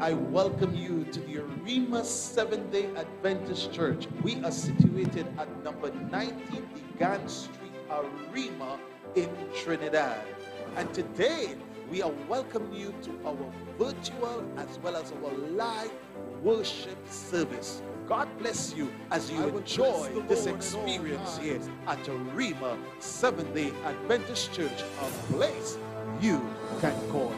I welcome you to the Arima Seventh day Adventist Church. We are situated at number 90 De Gannes Street, Arima in Trinidad. And today we are welcoming you to our virtual as well as our live worship service. God bless you as you enjoy this experience here at Arima Seventh day Adventist Church, a place you can call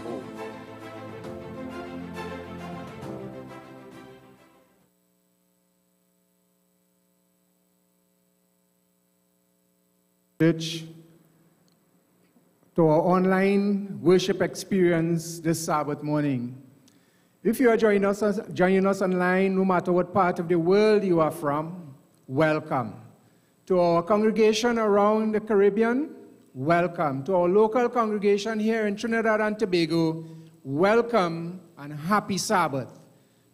Church, to our online worship experience this Sabbath morning. If you are joining us, joining us online, no matter what part of the world you are from, welcome. To our congregation around the Caribbean, welcome. To our local congregation here in Trinidad and Tobago, welcome and happy Sabbath.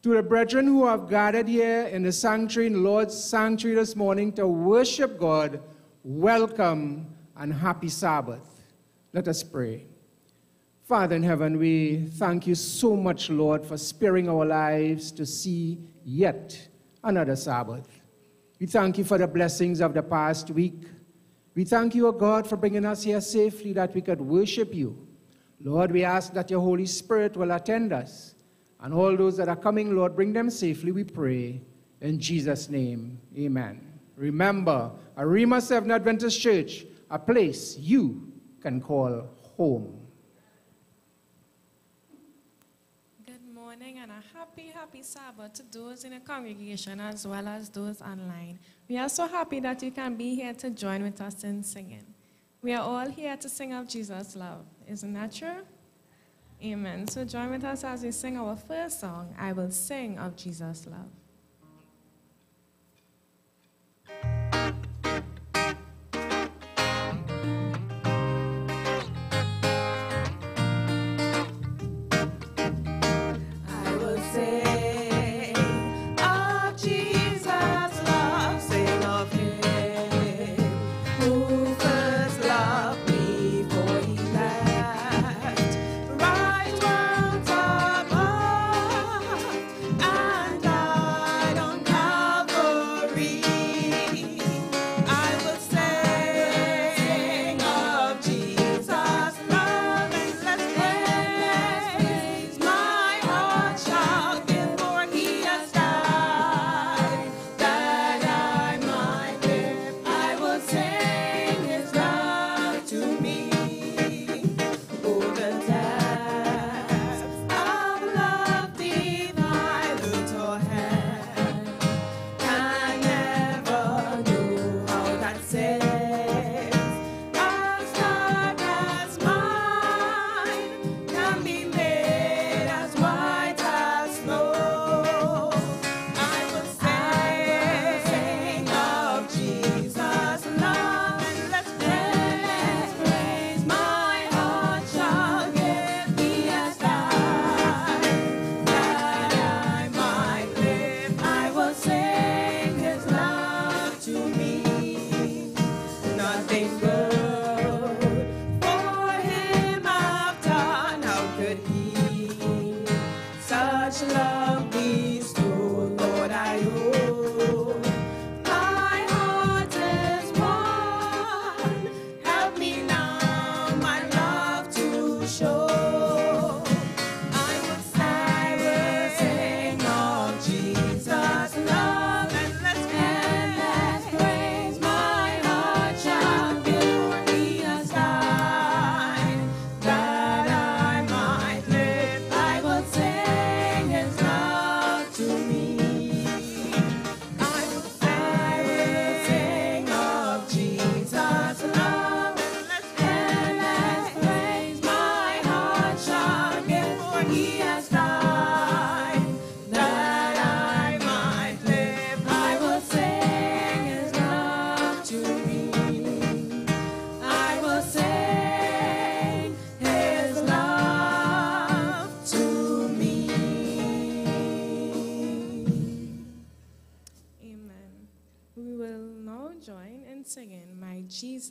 To the brethren who have gathered here in the sanctuary, in the Lord's sanctuary this morning to worship God, welcome and happy Sabbath. Let us pray. Father in heaven, we thank you so much, Lord, for sparing our lives to see yet another Sabbath. We thank you for the blessings of the past week. We thank you, O God, for bringing us here safely that we could worship you. Lord, we ask that your Holy Spirit will attend us. And all those that are coming, Lord, bring them safely, we pray. In Jesus' name, amen. Remember, Arima Seventh Adventist Church, a place you can call home. Good morning and a happy, happy Sabbath to those in the congregation as well as those online. We are so happy that you can be here to join with us in singing. We are all here to sing of Jesus' love. Isn't that true? Amen. So join with us as we sing our first song, I Will Sing of Jesus' Love.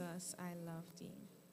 Jesus, I Love Thee.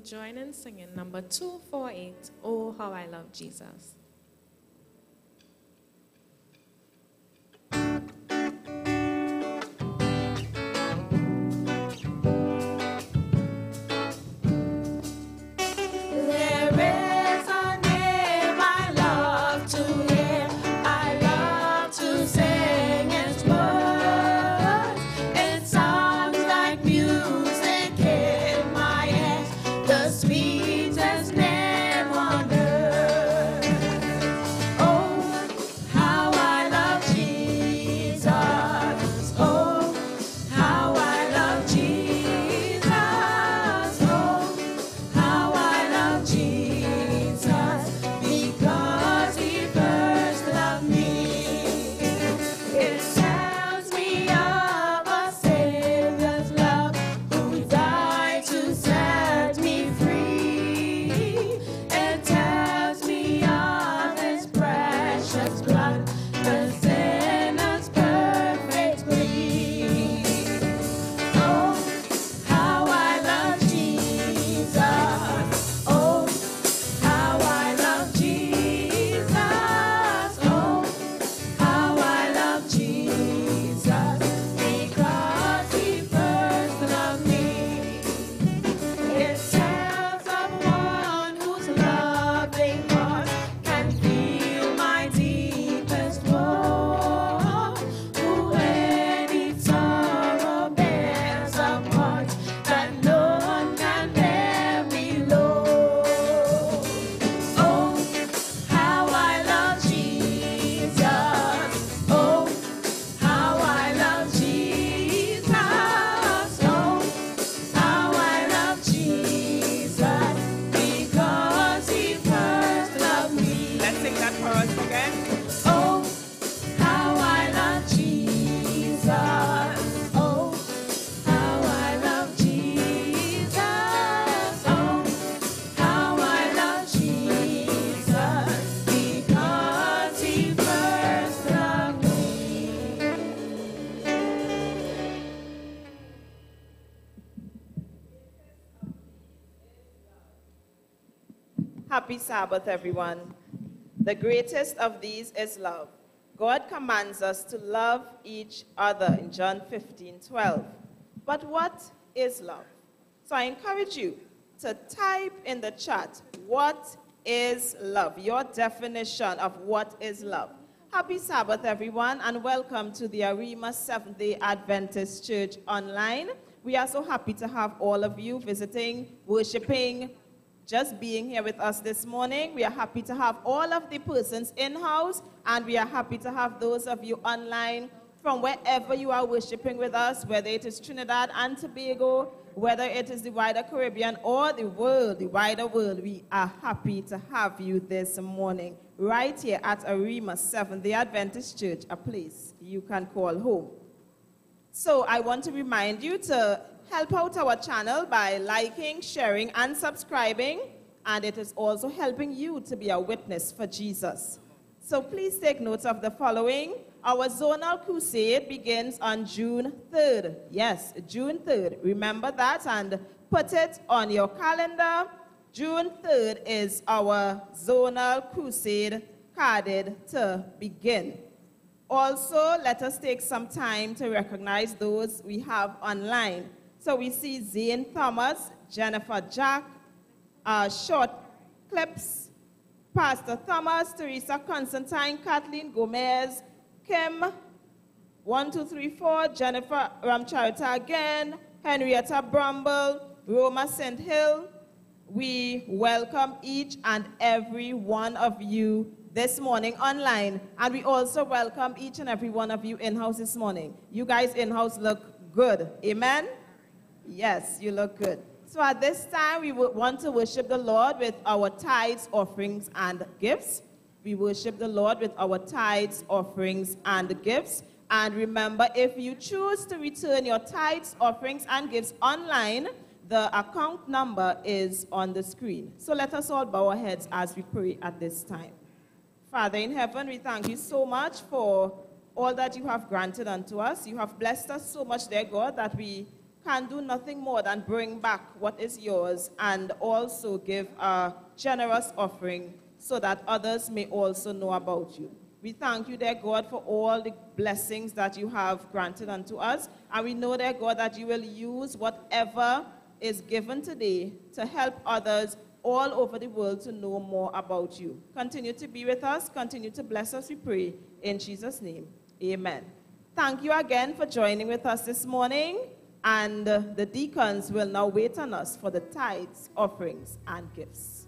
Join in singing number 248, Oh, How I Love Jesus. Happy Sabbath, everyone. The greatest of these is love. God commands us to love each other in John 15 12. But what is love? So I encourage you to type in the chat, what is love? Your definition of what is love. Happy Sabbath, everyone, and welcome to the Arima Seventh day Adventist Church online. We are so happy to have all of you visiting, worshiping, just being here with us this morning. We are happy to have all of the persons in house, and we are happy to have those of you online from wherever you are worshiping with us, whether it is Trinidad and Tobago, whether it is the wider Caribbean or the world, the wider world. We are happy to have you this morning, right here at Arima 7, the Adventist Church, a place you can call home. So I want to remind you to help out our channel by liking, sharing, and subscribing. And it is also helping you to be a witness for Jesus. So please take notes of the following. Our zonal crusade begins on June 3rd. Yes, June 3rd. Remember that and put it on your calendar. June 3rd is our zonal crusade carded to begin. Also, let us take some time to recognize those we have online. So we see Zane Thomas, Jennifer Jack, uh, short clips, Pastor Thomas, Teresa Constantine, Kathleen Gomez, Kim, one, two, three, four, Jennifer Ramcharitar again, Henrietta Brumble, Roma St. Hill. We welcome each and every one of you this morning online. And we also welcome each and every one of you in-house this morning. You guys in-house look good. Amen? Yes, you look good. So at this time, we would want to worship the Lord with our tithes, offerings, and gifts. We worship the Lord with our tithes, offerings, and gifts. And remember, if you choose to return your tithes, offerings, and gifts online, the account number is on the screen. So let us all bow our heads as we pray at this time. Father in heaven, we thank you so much for all that you have granted unto us. You have blessed us so much, dear God, that we can do nothing more than bring back what is yours and also give a generous offering so that others may also know about you. We thank you, dear God, for all the blessings that you have granted unto us. And we know, dear God, that you will use whatever is given today to help others all over the world to know more about you. Continue to be with us. Continue to bless us, we pray. In Jesus' name, amen. Thank you again for joining with us this morning. And the deacons will now wait on us for the tithes, offerings, and gifts.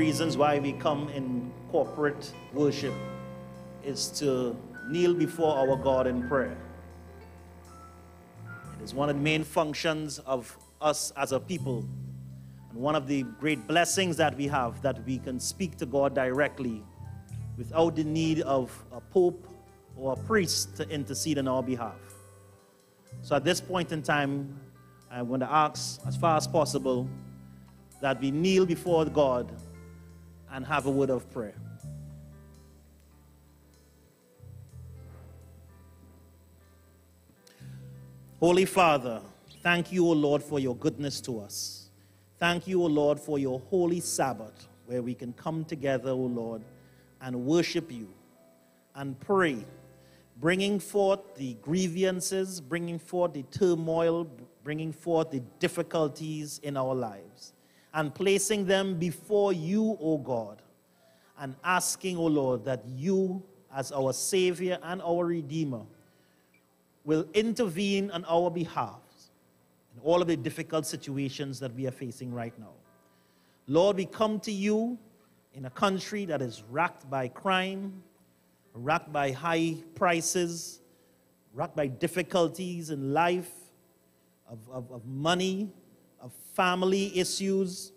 Reasons why we come in corporate worship is to kneel before our God in prayer. It is one of the main functions of us as a people. And one of the great blessings that we have that we can speak to God directly without the need of a pope or a priest to intercede on our behalf. So at this point in time, I'm going to ask, as far as possible, that we kneel before God and have a word of prayer. Holy Father, thank you, O Lord, for your goodness to us. Thank you, O Lord, for your holy Sabbath, where we can come together, O Lord, and worship you and pray, bringing forth the grievances, bringing forth the turmoil, bringing forth the difficulties in our lives, and placing them before you, O God, and asking, O Lord, that you, as our Savior and our Redeemer, will intervene on our behalf in all of the difficult situations that we are facing right now. Lord, we come to you in a country that is racked by crime, racked by high prices, racked by difficulties in life, of, of, of money, family issues,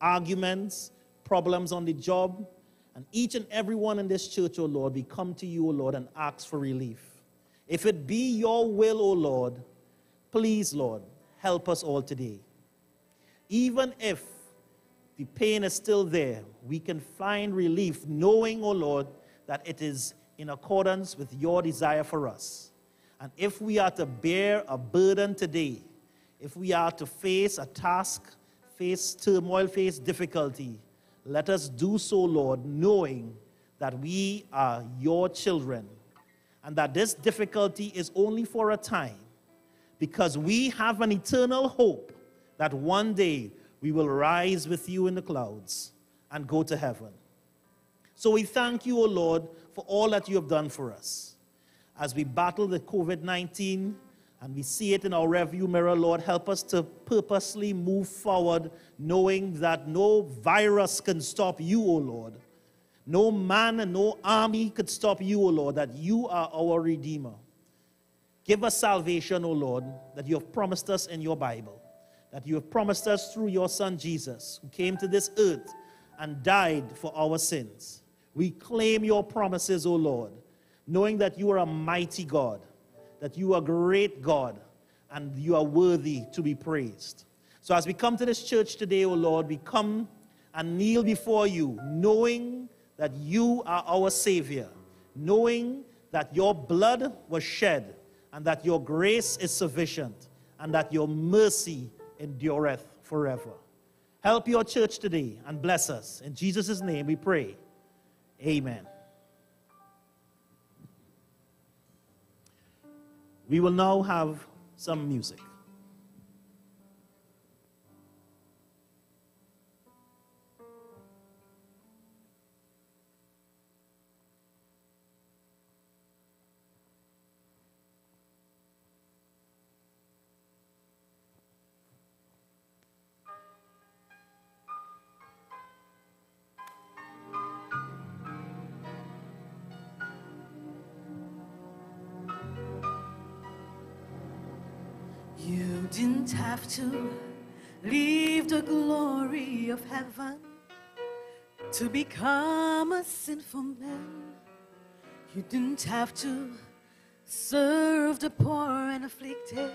arguments, problems on the job. And each and every one in this church, O Lord, we come to you, O Lord, and ask for relief. If it be your will, O Lord, please, Lord, help us all today. Even if the pain is still there, we can find relief knowing, O Lord, that it is in accordance with your desire for us. And if we are to bear a burden today, if we are to face a task, face turmoil, face difficulty, let us do so, Lord, knowing that we are your children and that this difficulty is only for a time because we have an eternal hope that one day we will rise with you in the clouds and go to heaven. So we thank you, O Lord, for all that you have done for us. As we battle the COVID 19 and we see it in our review mirror, Lord, help us to purposely move forward, knowing that no virus can stop you, O Lord. No man and no army could stop you, O Lord, that you are our Redeemer. Give us salvation, O Lord, that you have promised us in your Bible, that you have promised us through your Son Jesus, who came to this earth and died for our sins. We claim your promises, O Lord, knowing that you are a mighty God, that you are great God, and you are worthy to be praised. So as we come to this church today, O Lord, we come and kneel before you, knowing that you are our Savior, knowing that your blood was shed, and that your grace is sufficient, and that your mercy endureth forever. Help your church today and bless us. In Jesus' name we pray. Amen. We will now have some music. Didn't have to leave the glory of heaven to become a sinful man. You didn't have to serve the poor and afflicted,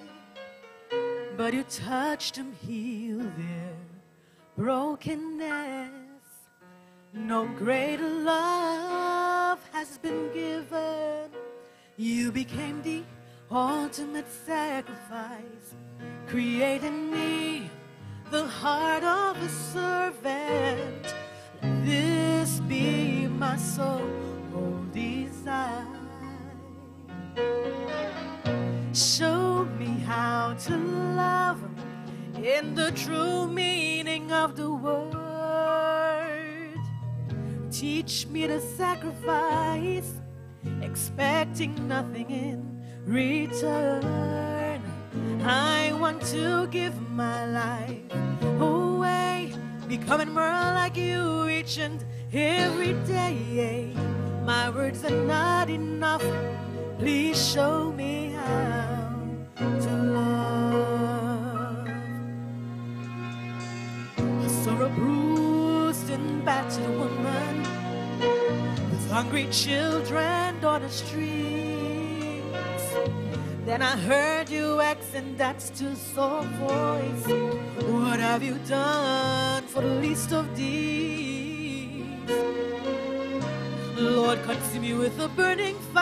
but you touched them, healed their brokenness. No greater love has been given. You became the ultimate sacrifice, creating me the heart of a servant. This be my soul desire. Show me how to love in the true meaning of the word. Teach me to sacrifice, expecting nothing in return. I want to give my life away, becoming more like you each and every day. My words are not enough. Please show me how to love. I saw a bruised and battered woman with hungry children on the streets. Then I heard you asking that too soft voice. What have you done for the least of these? Lord, consume me with a burning fire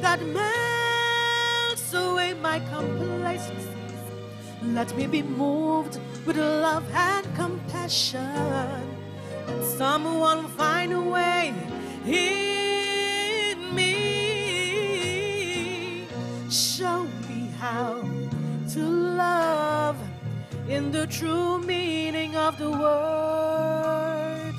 that melts away my complacencies. Let me be moved with love and compassion. Let someone find a way in Show me how to love in the true meaning of the word.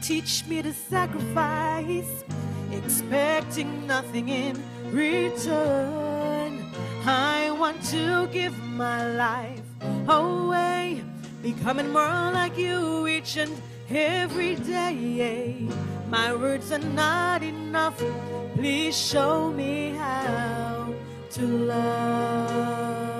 Teach me to sacrifice, expecting nothing in return. I want to give my life away, becoming more like you each and every day. My words are not enough. Please show me how to love.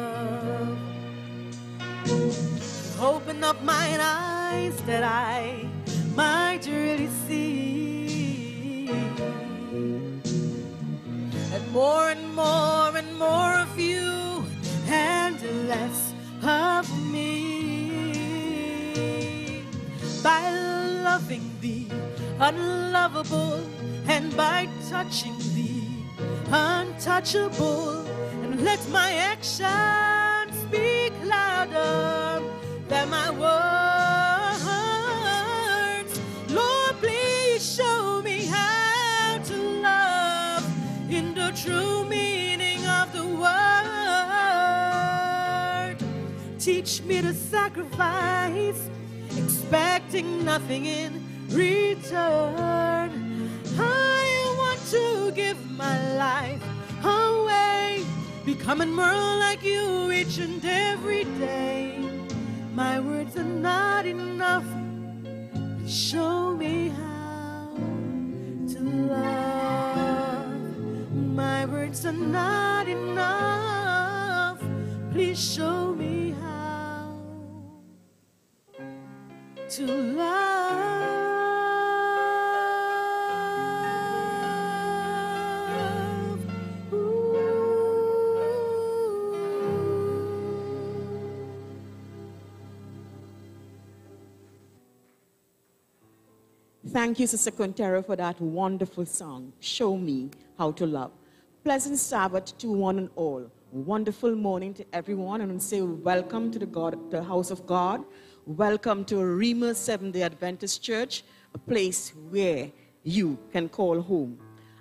Open up my eyes that I might really see. And more and more and more of you, and less of me. By loving thee, unlovable, and by touching untouchable and let my actions speak louder than my words. Lord, please show me how to love in the true meaning of the word. Teach me to sacrifice, expecting nothing in return. I to give my life away, becoming more like you each and every day. My words are not enough. Please show me how to love. My words are not enough. Please show me how to love. Thank you, Sister Quintero, for that wonderful song, Show Me How to Love. Pleasant Sabbath to one and all. Wonderful morning to everyone, and say welcome to the, God, the house of God. Welcome to Redeemer Seventh day Adventist Church, a place where you can call home.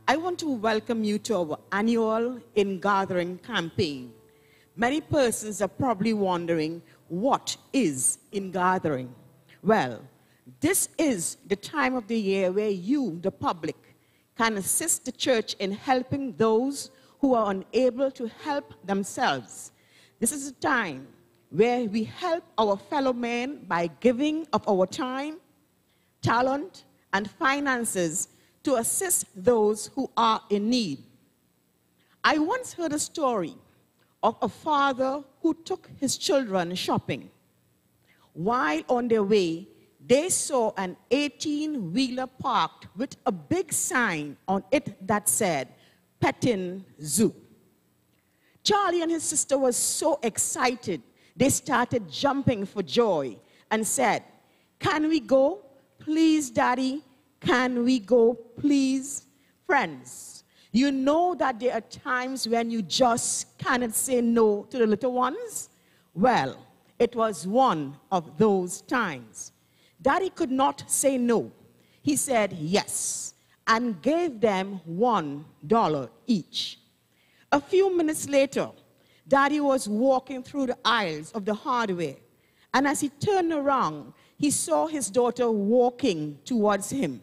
I want to welcome you to our annual In Gathering campaign. Many persons are probably wondering what is In Gathering? Well, this is the time of the year where you, the public, can assist the church in helping those who are unable to help themselves. This is a time where we help our fellow men by giving of our time, talent, and finances to assist those who are in need. I once heard a story of a father who took his children shopping. While on their way, they saw an 18 wheeler parked with a big sign on it that said, Petting Zoo. Charlie and his sister were so excited, they started jumping for joy and said, Can we go? Please, Daddy, can we go, please? Friends, you know that there are times when you just cannot say no to the little ones? Well, it was one of those times. Daddy could not say no. He said yes and gave them one dollar each. A few minutes later, Daddy was walking through the aisles of the hardware, and as he turned around, he saw his daughter walking towards him.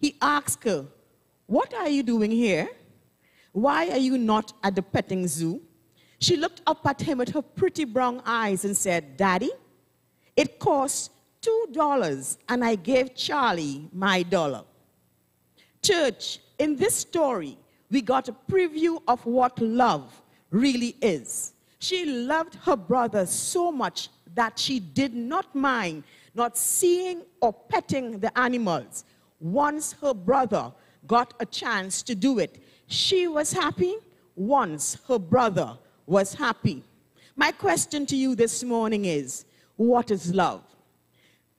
He asked her, What are you doing here? Why are you not at the petting zoo? She looked up at him with her pretty brown eyes and said, Daddy, it costs two dollars, and I gave Charlie my dollar. Church, in this story, we got a preview of what love really is. She loved her brother so much that she did not mind not seeing or petting the animals. Once her brother got a chance to do it, she was happy. Once her brother was happy. My question to you this morning is what is love?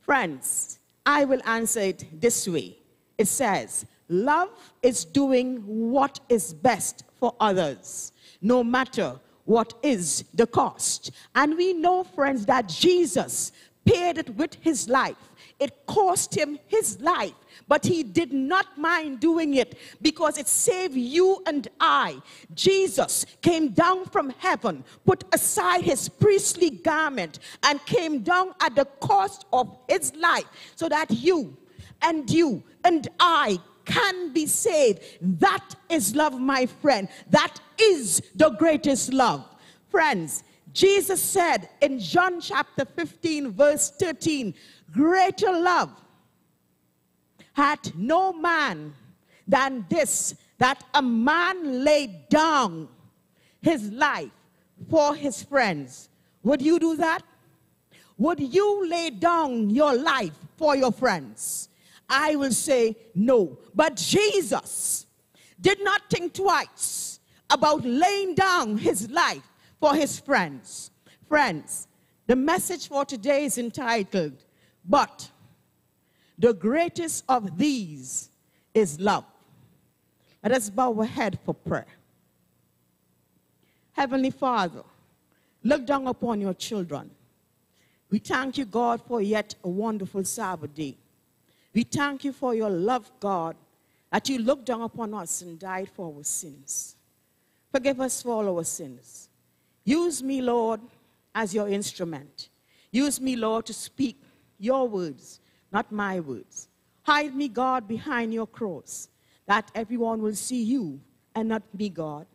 Friends, I will answer it this way. It says, Love is doing what is best for others, no matter what is the cost. And we know, friends, that Jesus paid it with his life. It cost him his life, but he did not mind doing it because it saved you and I. Jesus came down from heaven, put aside his priestly garment, and came down at the cost of his life so that you and you and I can be saved. That is love, my friend. That is the greatest love. Friends, Jesus said in John chapter 15, verse 13, greater love had no man than this, that a man laid down his life for his friends. Would you do that? Would you lay down your life for your friends? I will say no. But Jesus did not think twice about laying down his life for his friends. Friends, the message for today is entitled, But the greatest of these is love. Let us bow our head for prayer. Heavenly Father, look down upon your children. We thank you, God, for yet a wonderful Sabbath day. We thank you for your love, God, that you looked down upon us and died for our sins. Forgive us for all our sins. Use me, Lord, as your instrument. Use me, Lord, to speak your words, not my words. Hide me, God, behind your cross, that everyone will see you and not me, God.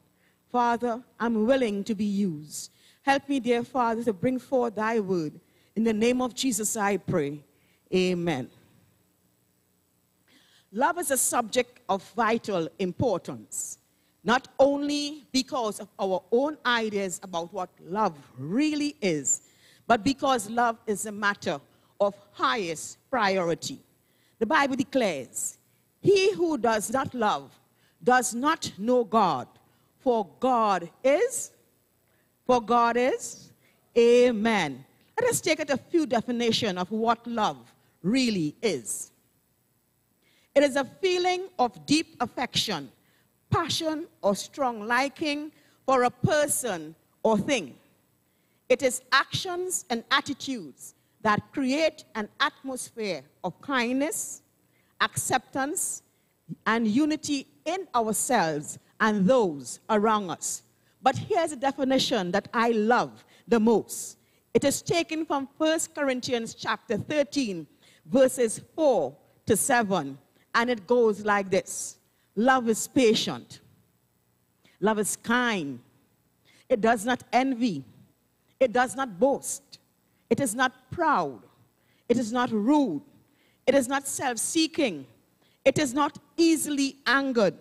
Father, I'm willing to be used. Help me, dear Father, to bring forth thy word. In the name of Jesus, I pray. Amen. Love is a subject of vital importance, not only because of our own ideas about what love really is, but because love is a matter of highest priority. The Bible declares, He who does not love does not know God, for God is, for God is, Amen. Let us take a few definitions of what love really is. It is a feeling of deep affection, passion, or strong liking for a person or thing. It is actions and attitudes that create an atmosphere of kindness, acceptance, and unity in ourselves and those around us. But here's a definition that I love the most. It is taken from 1 Corinthians chapter 13, verses 4 to 7. And it goes like this Love is patient, love is kind, it does not envy, it does not boast, it is not proud, it is not rude, it is not self seeking, it is not easily angered,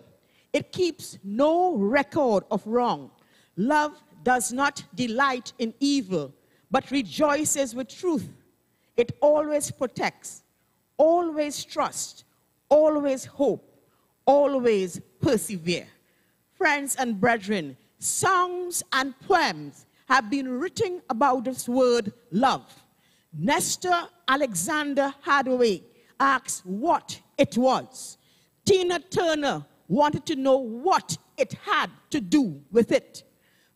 it keeps no record of wrong. Love does not delight in evil, but rejoices with truth. It always protects, always trusts always hope, always persevere. Friends and brethren, songs and poems have been written about this word love. Nestor Alexander Haddaway asks what it was. Tina Turner wanted to know what it had to do with it.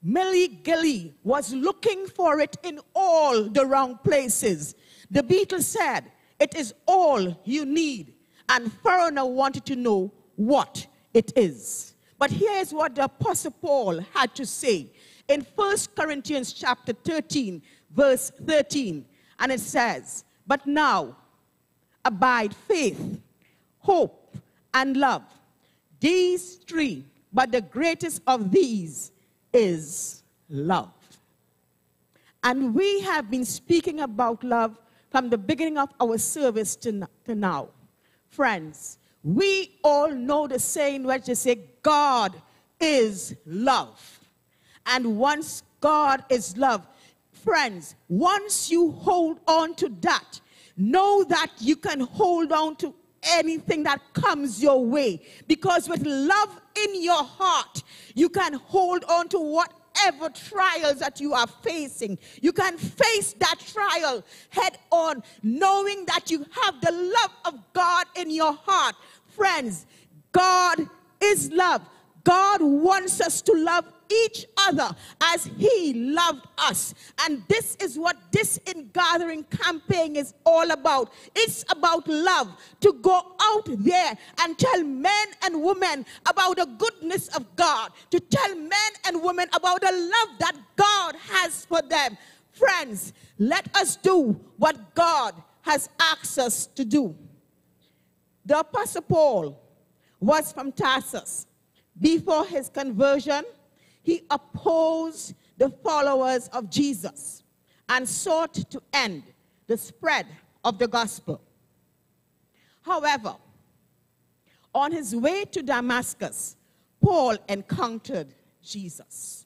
Mickey Gilley was looking for it in all the wrong places. The Beatles said, It is all you need and Foreigner wanted to know what it is. But here's what the Apostle Paul had to say in 1 Corinthians chapter 13, verse 13. And it says, But now abide faith, hope, and love. These three, but the greatest of these is love. And we have been speaking about love from the beginning of our service to, to now. Friends, we all know the saying where they say, God is love. And once God is love, friends, once you hold on to that, know that you can hold on to anything that comes your way. Because with love in your heart, you can hold on to what whatever trials that you are facing, you can face that trial head on, knowing that you have the love of God in your heart. Friends, God is love. God wants us to love each other as he loved us. And this is what this in gathering campaign is all about. It's about love to go out there and tell men and women about the goodness of God, to tell men and women about the love that God has for them. Friends, let us do what God has asked us to do. The Apostle Paul was from Tarsus. Before his conversion, he opposed the followers of Jesus and sought to end the spread of the gospel. However, on his way to Damascus, Paul encountered Jesus.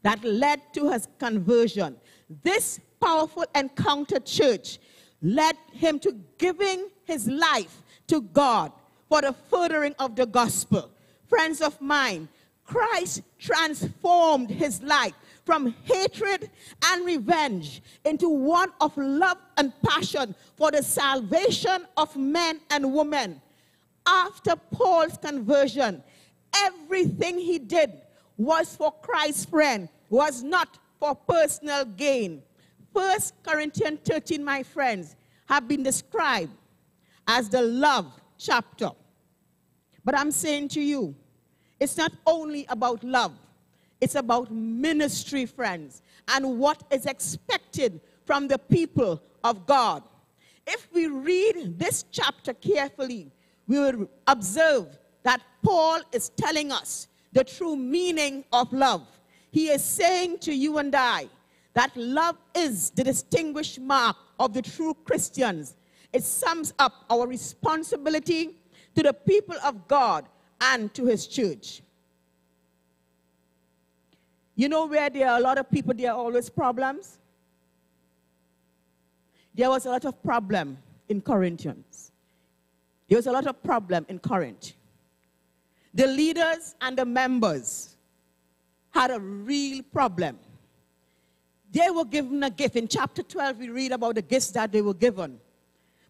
That led to his conversion. This powerful encounter church led him to giving his life to God for the furthering of the gospel. Friends of mine, Christ transformed his life from hatred and revenge into one of love and passion for the salvation of men and women. After Paul's conversion, everything he did was for Christ's friend, was not for personal gain. First Corinthians 13, my friends, have been described as the love chapter. But I'm saying to you, it's not only about love, it's about ministry, friends, and what is expected from the people of God. If we read this chapter carefully, we will observe that Paul is telling us the true meaning of love. He is saying to you and I that love is the distinguished mark of the true Christians. It sums up our responsibility to the people of God and to his church. You know where there are a lot of people, there are always problems? There was a lot of problem in Corinthians. There was a lot of problem in Corinth. The leaders and the members had a real problem. They were given a gift. In chapter 12, we read about the gifts that they were given.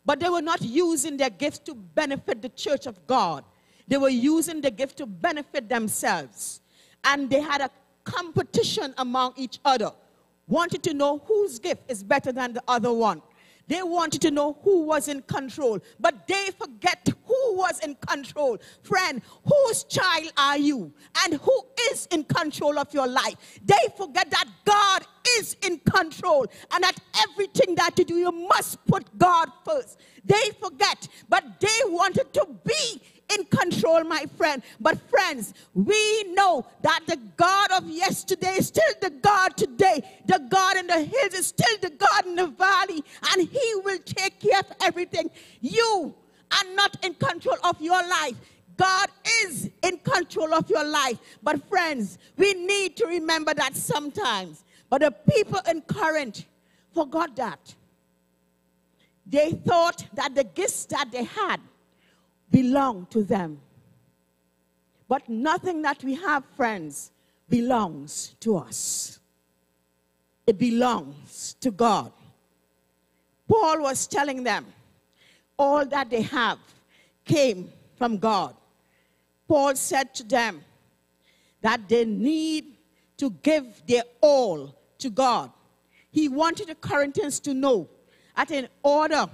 But they were not using their gifts to benefit the church of God. They were using the gift to benefit themselves. And they had a competition among each other, wanted to know whose gift is better than the other one. They wanted to know who was in control, but they forget who was in control. Friend, whose child are you? And who is in control of your life? They forget that God is in control and that everything that you do, you must put God first. They forget, but they wanted to be in control, my friend. But friends, we know that the God of yesterday is still the God today. The God in the hills is still the God in the valley, and He will take care of everything. You are not in control of your life. God is in control of your life. But friends, we need to remember that sometimes. But the people in Corinth forgot that. They thought that the gifts that they had belong to them. But nothing that we have, friends, belongs to us. It belongs to God. Paul was telling them all that they have came from God. Paul said to them that they need to give their all to God. He wanted the Corinthians to know that in order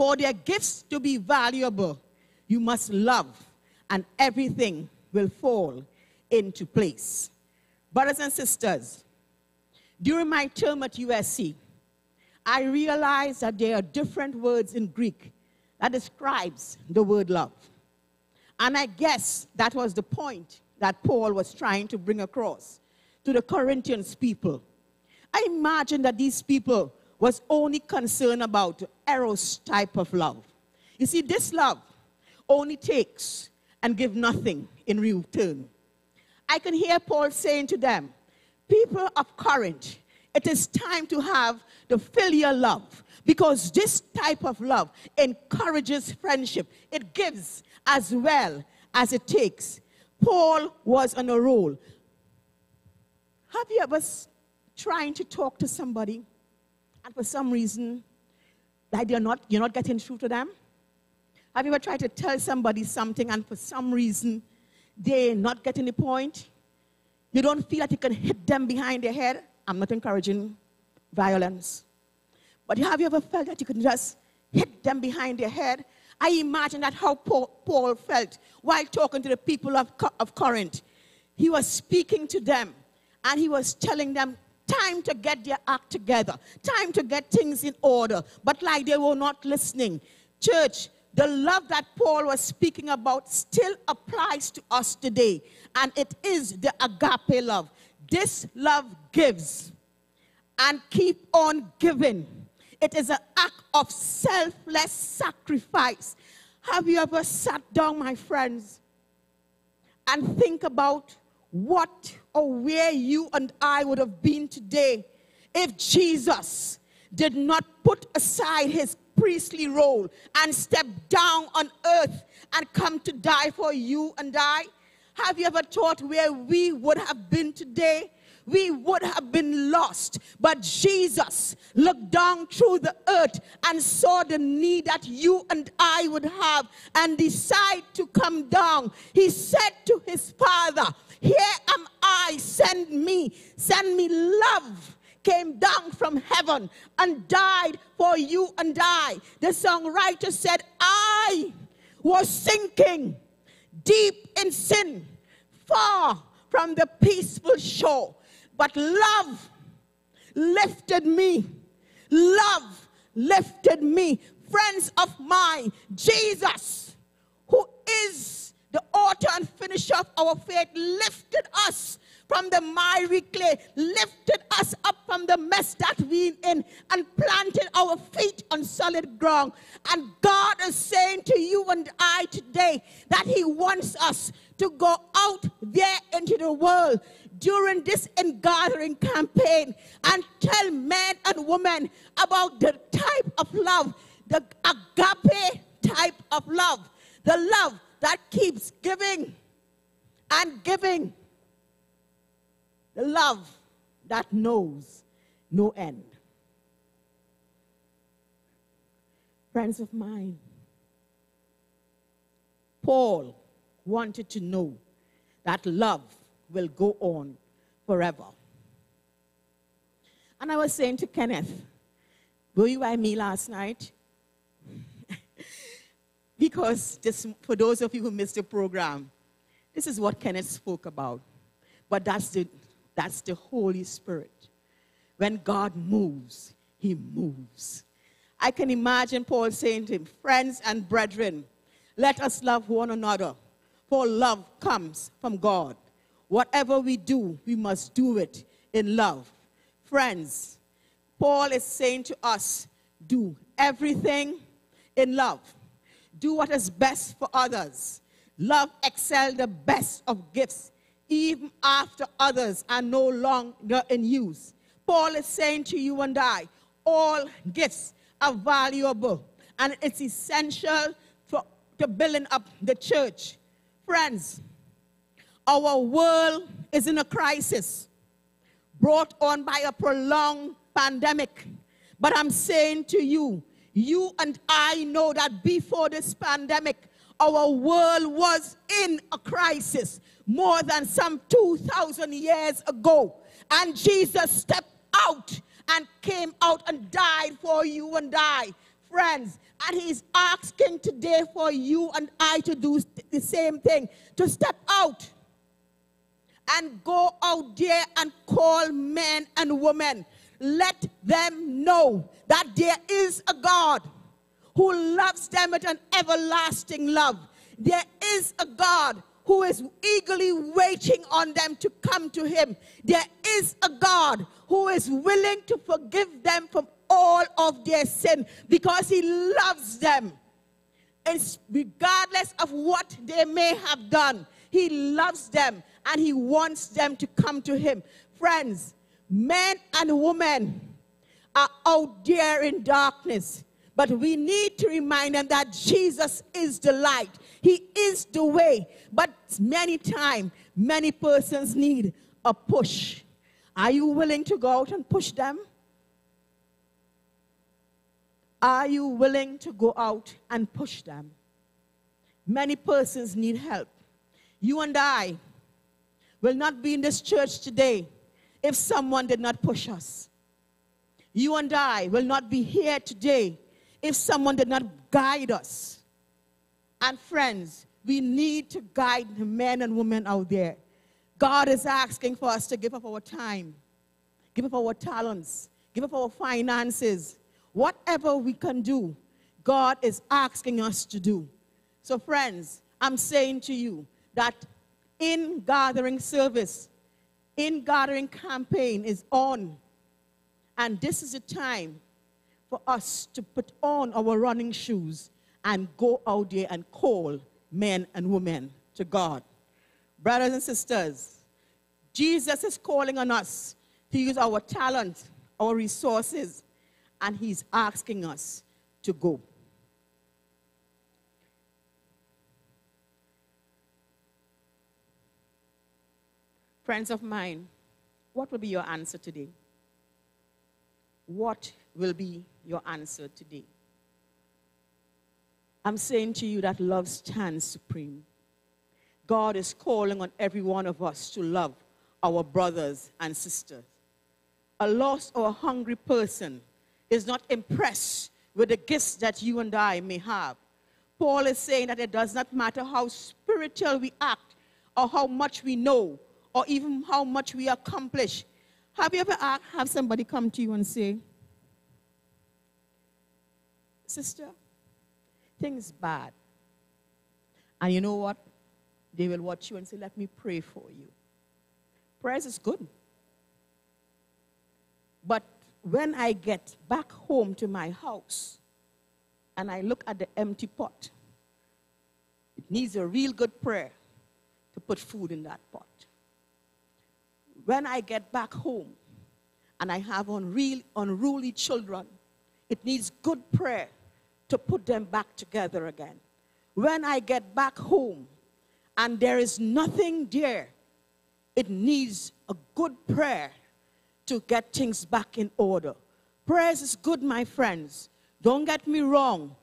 for their gifts to be valuable, you must love, and everything will fall into place. Brothers and sisters, during my term at USC, I realized that there are different words in Greek that describes the word love. And I guess that was the point that Paul was trying to bring across to the Corinthians people. I imagine that these people was only concerned about eros type of love. You see, this love only takes and give nothing in return. I can hear Paul saying to them, people of Corinth, it is time to have the filial love because this type of love encourages friendship. It gives as well as it takes. Paul was on a roll. Have you ever trying to talk to somebody and for some reason, that they're not, you're not getting through to them? Have you ever tried to tell somebody something and for some reason they're not getting the point? You don't feel like you can hit them behind their head? I'm not encouraging violence. But have you ever felt that you can just hit them behind their head? I imagine that how Paul felt while talking to the people of, of Corinth. He was speaking to them and he was telling them time to get their act together, time to get things in order. But like they were not listening. Church, the love that Paul was speaking about still applies to us today. And it is the agape love. This love gives and keep on giving. It is an act of selfless sacrifice. Have you ever sat down, my friends, and think about what or where you and I would have been today if Jesus did not put aside his priestly role and step down on earth and come to die for you and I? Have you ever thought where we would have been today? We would have been lost. But Jesus looked down through the earth and saw the need that you and I would have and decided to come down. He said to his father, Here am I, send me, send me love came down from heaven and died for you and I. The songwriter said, I was sinking deep in sin, far from the peaceful shore. But love lifted me. Love lifted me. Friends of mine, Jesus, who is the author and finisher of our faith, lifted us from the miry clay, lifted us up from the mess that we in, and planted our feet on solid ground. And God is saying to you and I today that He wants us to go out there into the world during this gathering campaign and tell men and women about the type of love, the agape type of love, the love that keeps giving and giving the love that knows no end. Friends of mine, Paul wanted to know that love will go on forever. And I was saying to Kenneth, were you by me last night? Because this, for those of you who missed the program, this is what Kenneth spoke about. But that's the that's the Holy Spirit. When God moves, he moves. I can imagine Paul saying to him, Friends and brethren, let us love one another, for love comes from God. Whatever we do, we must do it in love. Friends, Paul is saying to us, do everything in love. Do what is best for others. Love excel the best of gifts even after others are no longer in use. Paul is saying to you and I, all gifts are valuable and it's essential for to building up the church. Friends, our world is in a crisis brought on by a prolonged pandemic. But I'm saying to you, you and I know that before this pandemic, our world was in a crisis more than some 2,000 years ago. And Jesus stepped out and came out and died for you and I, friends. And he's asking today for you and I to do the same thing, to step out and go out there and call men and women. Let them know that there is a God who loves them with an everlasting love. There is a God who is eagerly waiting on them to come to him. There is a God who is willing to forgive them from all of their sin because he loves them. And regardless of what they may have done, he loves them and he wants them to come to him. Friends, men and women are out there in darkness, but we need to remind them that Jesus is the light. He is the way. But many times, many persons need a push. Are you willing to go out and push them? Are you willing to go out and push them? Many persons need help. You and I will not be in this church today if someone did not push us. You and I will not be here today if someone did not guide us. And friends, we need to guide the men and women out there. God is asking for us to give up our time, give up our talents, give up our finances. Whatever we can do, God is asking us to do. So, friends, I'm saying to you that in gathering service, in gathering campaign is on. And this is the time for us to put on our running shoes and go out there and call men and women to God. Brothers and sisters, Jesus is calling on us to use our talent, our resources, and He's asking us to go. Friends of mine, what will be your answer today? What will be your answer today? I'm saying to you that love stands supreme. God is calling on every one of us to love our brothers and sisters. A lost or a hungry person is not impressed with the gifts that you and I may have. Paul is saying that it does not matter how spiritual we act or how much we know or even how much we accomplish. Have you ever asked, have somebody come to you and say, Sister, things bad. And you know what? They will watch you and say, Let me pray for you. Prayers is good. But when I get back home to my house and I look at the empty pot, it needs a real good prayer to put food in that pot. When I get back home and I have unreal, unruly children, it needs good prayer to put them back together again. When I get back home and there is nothing there, it needs a good prayer to get things back in order. Prayers is good, my friends. Don't get me wrong.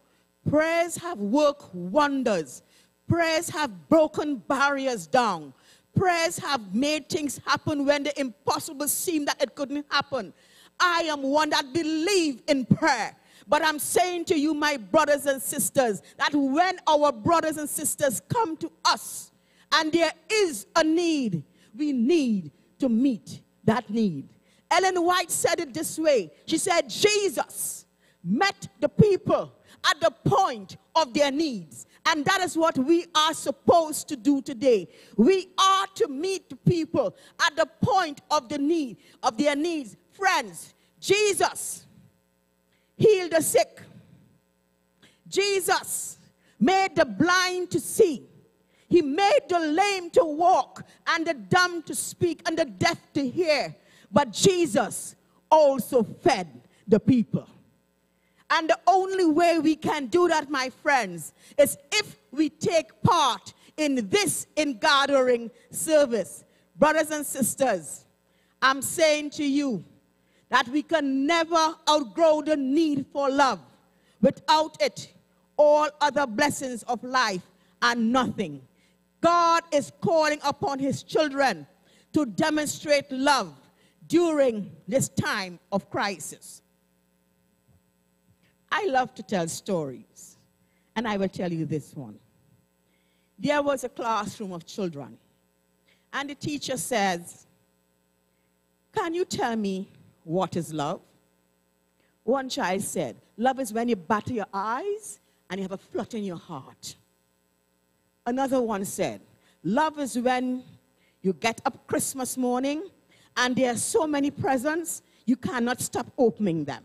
Prayers have worked wonders. Prayers have broken barriers down. Prayers have made things happen when the impossible seemed that it couldn't happen. I am one that believe in prayer. But I'm saying to you, my brothers and sisters, that when our brothers and sisters come to us and there is a need, we need to meet that need. Ellen White said it this way She said, Jesus met the people at the point of their needs. And that is what we are supposed to do today. We are to meet people at the point of the need, of their needs. Friends, Jesus healed the sick. Jesus made the blind to see. He made the lame to walk and the dumb to speak and the deaf to hear. But Jesus also fed the people. And the only way we can do that, my friends, is if we take part in this in gathering service. Brothers and sisters, I'm saying to you, that we can never outgrow the need for love. Without it, all other blessings of life are nothing. God is calling upon his children to demonstrate love during this time of crisis. I love to tell stories, and I will tell you this one. There was a classroom of children, and the teacher says, Can you tell me what is love? One child said, Love is when you batter your eyes and you have a flutter in your heart. Another one said, Love is when you get up Christmas morning and there are so many presents, you cannot stop opening them.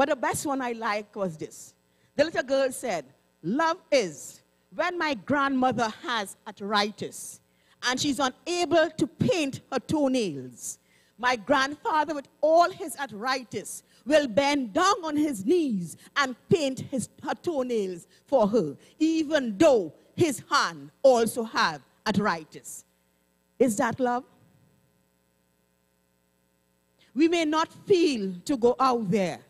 But the best one I like was this. The little girl said, Love is when my grandmother has arthritis and she's unable to paint her toenails my grandfather, with all his arthritis, will bend down on his knees and paint his her toenails for her, even though his hand also have arthritis. Is that love? We may not feel to go out there.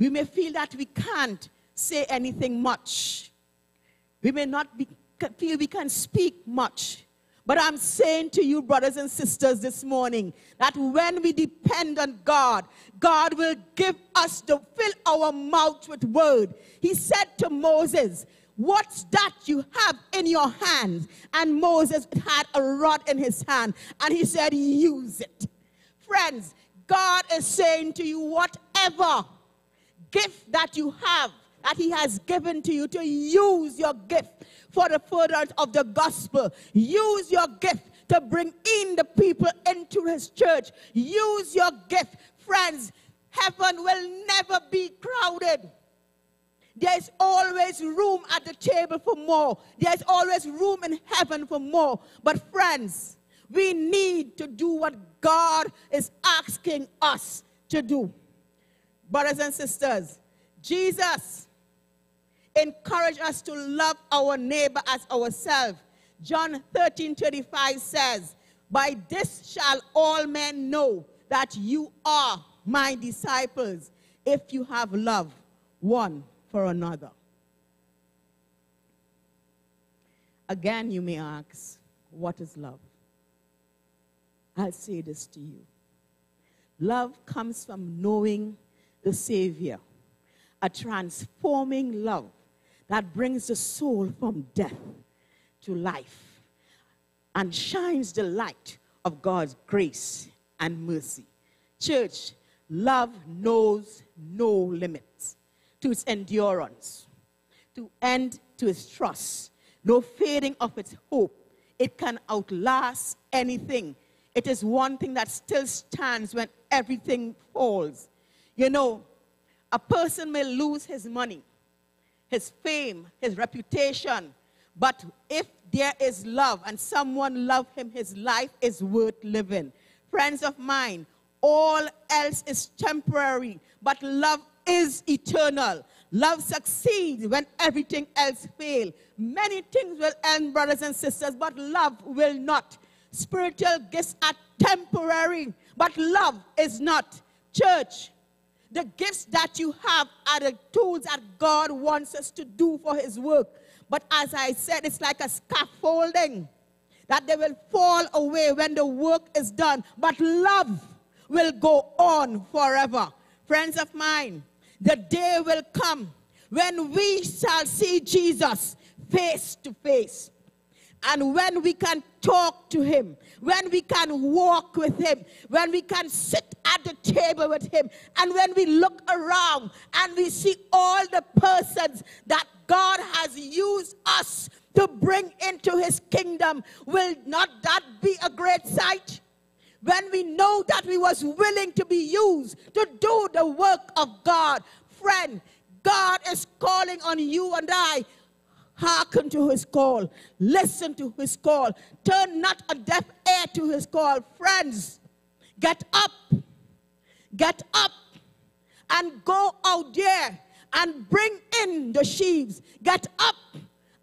We may feel that we can't say anything much. We may not be, feel we can speak much. But I'm saying to you, brothers and sisters, this morning, that when we depend on God, God will give us to fill our mouth with word. He said to Moses, What's that you have in your hands? And Moses had a rod in his hand, and he said, Use it. Friends, God is saying to you, whatever gift that you have, that He has given to you, to use your gift for the furtherance of the gospel. Use your gift to bring in the people into his church. Use your gift. Friends, heaven will never be crowded. There's always room at the table for more. There's always room in heaven for more. But friends, we need to do what God is asking us to do. Brothers and sisters, Jesus encouraged us to love our neighbor as ourselves. John 13 35 says, By this shall all men know that you are my disciples, if you have love one for another. Again, you may ask, What is love? I'll say this to you. Love comes from knowing the Savior, a transforming love that brings the soul from death to life and shines the light of God's grace and mercy. Church, love knows no limits to its endurance, to end to its trust, no fading of its hope. It can outlast anything. It is one thing that still stands when everything falls. You know, a person may lose his money, his fame, his reputation, but if there is love and someone love him, his life is worth living. Friends of mine, all else is temporary, but love is eternal. Love succeeds when everything else fails. Many things will end, brothers and sisters, but love will not. Spiritual gifts are temporary, but love is not. Church, the gifts that you have are the tools that God wants us to do for His work. But as I said, it's like a scaffolding that they will fall away when the work is done. But love will go on forever. Friends of mine, the day will come when we shall see Jesus face to face. And when we can talk to him, when we can walk with him, when we can sit at the table with him, and when we look around and we see all the persons that God has used us to bring into his kingdom, will not that be a great sight? When we know that we was willing to be used to do the work of God, friend, God is calling on you and I Hearken to his call. Listen to his call. Turn not a deaf ear to his call. Friends, get up. Get up and go out there and bring in the sheaves. Get up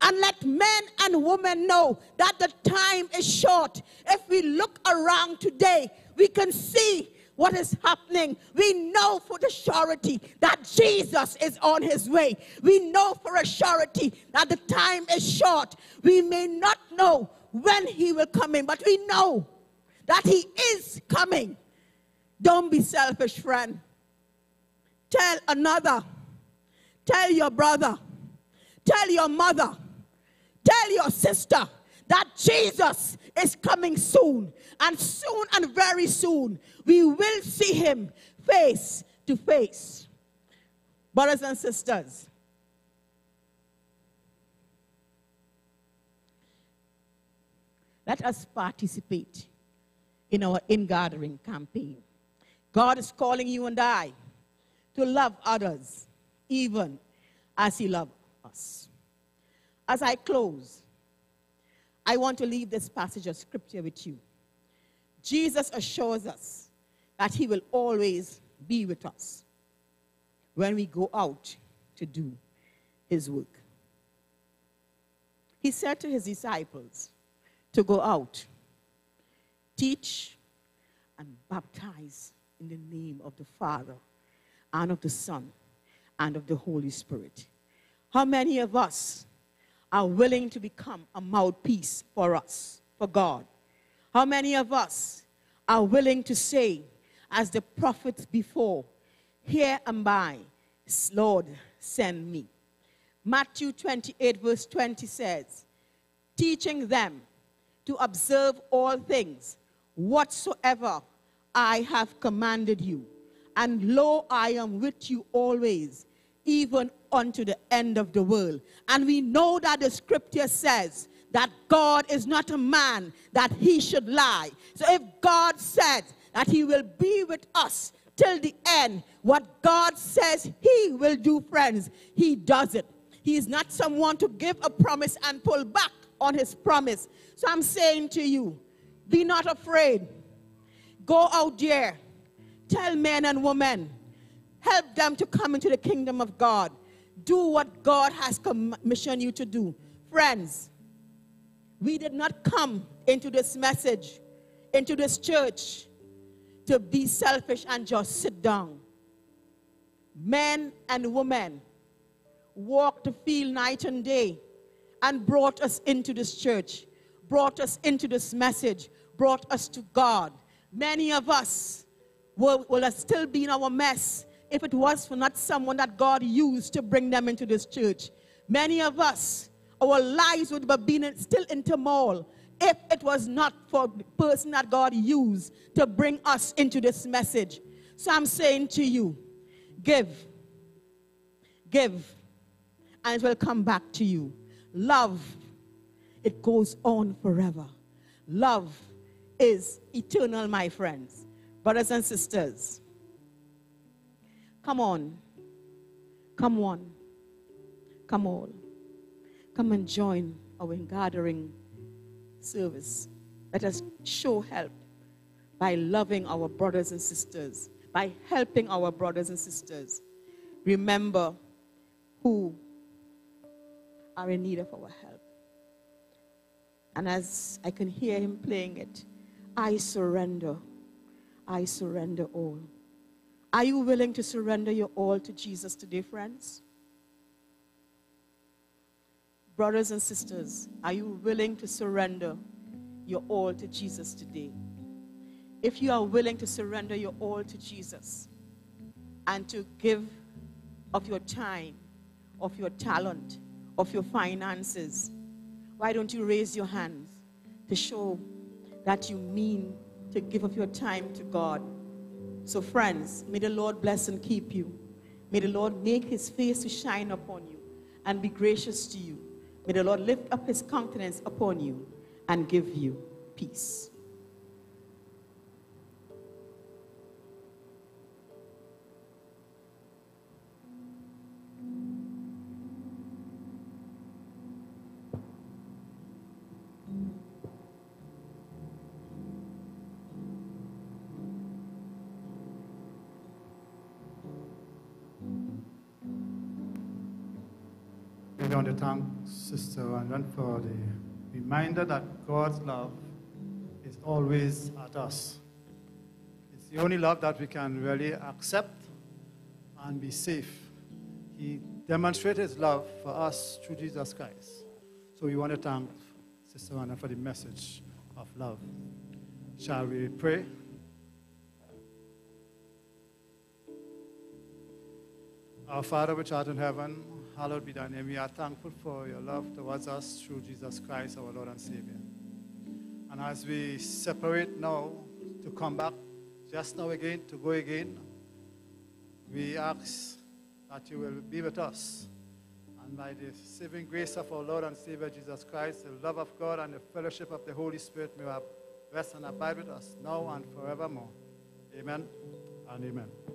and let men and women know that the time is short. If we look around today, we can see what is happening. We know for the surety that Jesus is on his way. We know for a surety that the time is short. We may not know when he will come in, but we know that he is coming. Don't be selfish, friend. Tell another, tell your brother, tell your mother, tell your sister that Jesus is coming soon. And soon and very soon, we will see him face to face. Brothers and sisters, let us participate in our in-gathering campaign. God is calling you and I to love others even as he loved us. As I close, I want to leave this passage of scripture with you. Jesus assures us that he will always be with us when we go out to do his work. He said to his disciples to go out, teach, and baptize in the name of the Father and of the Son and of the Holy Spirit. How many of us are willing to become a mouthpiece for us, for God? How many of us are willing to say, as the prophets before, Here am I, Lord, send me? Matthew 28, verse 20 says, Teaching them to observe all things whatsoever I have commanded you. And lo, I am with you always, even unto the end of the world. And we know that the scripture says that God is not a man that he should lie. So if God said that he will be with us till the end, what God says he will do, friends, he does it. He is not someone to give a promise and pull back on his promise. So I'm saying to you, be not afraid. Go out there, tell men and women, help them to come into the kingdom of God. Do what God has commissioned you to do. Friends, we did not come into this message, into this church, to be selfish and just sit down. Men and women walked the field night and day and brought us into this church, brought us into this message, brought us to God. Many of us will, will still be in our mess if it was for not someone that God used to bring them into this church. Many of us, our lives would have been still in turmoil if it was not for the person that God used to bring us into this message. So I'm saying to you, give, give, and it will come back to you. Love, it goes on forever. Love is eternal, my friends, brothers and sisters. Come on, come on, come on, come and join our gathering service. Let us show help by loving our brothers and sisters, by helping our brothers and sisters. Remember who are in need of our help. And as I can hear him playing it, I surrender. I surrender all. Are you willing to surrender your all to Jesus today, friends? Brothers and sisters, are you willing to surrender your all to Jesus today? If you are willing to surrender your all to Jesus and to give of your time, of your talent, of your finances, why don't you raise your hands to show that you mean to give of your time to God? So, friends, may the Lord bless and keep you. May the Lord make his face to shine upon you and be gracious to you. May the Lord lift up his countenance upon you and give you peace. Sister Rondon for the reminder that God's love is always at us. It's the only love that we can really accept and be safe. He demonstrated his love for us through Jesus Christ. So we want to thank Sister Rondon for the message of love. Shall we pray? Our Father which art in heaven, hallowed be thy name. We are thankful for your love towards us through Jesus Christ, our Lord and Savior. And as we separate now to come back, just now again, to go again, we ask that you will be with us. And by the saving grace of our Lord and Savior Jesus Christ, the love of God and the fellowship of the Holy Spirit may rest and abide with us now and forevermore. Amen and amen.